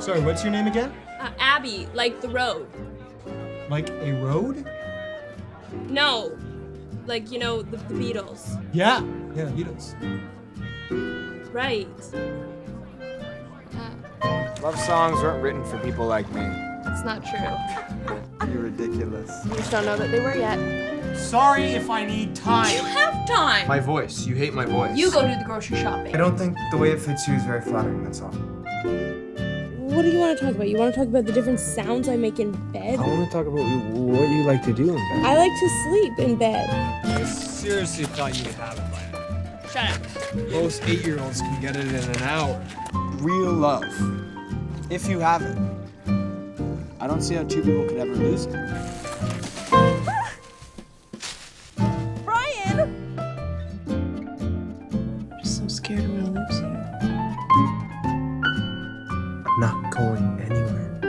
Sorry, what's your name again? Uh, Abby, like the road. Like a road? No, like you know the, the Beatles. Yeah. Yeah, Beatles. Right. Love songs weren't written for people like me. It's not true. You're ridiculous. You just don't know that they were yet. Sorry if I need time. You have time. My voice. You hate my voice. You go do the grocery shopping. I don't think the way it fits you is very flattering, that's all. What do you want to talk about? You want to talk about the different sounds I make in bed? I want to talk about what you like to do in bed. I like to sleep in bed. I seriously thought you would have it by now. Shut up. Most eight-year-olds can get it in an hour. Real love. If you have it. I don't see how two people could ever lose it. Ryan! I'm just so scared I'm gonna lose you not going anywhere.